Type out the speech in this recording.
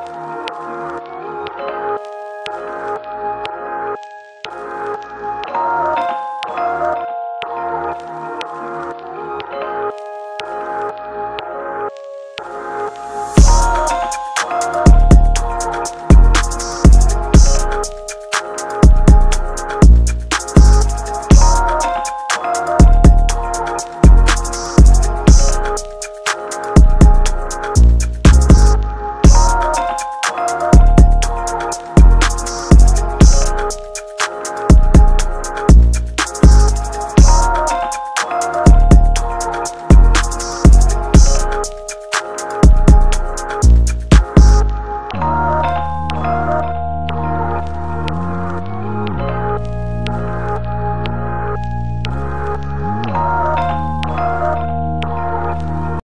you